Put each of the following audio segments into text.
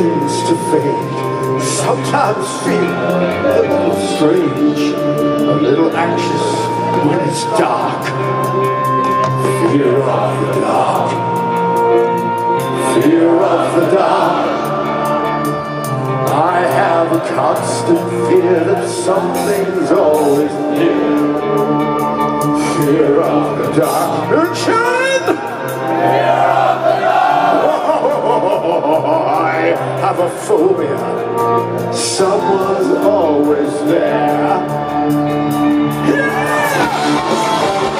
begins to fade, sometimes feel a little strange, a little anxious when it's dark. Fear of the dark, have a phobia. Someone's always there. When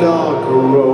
darker road.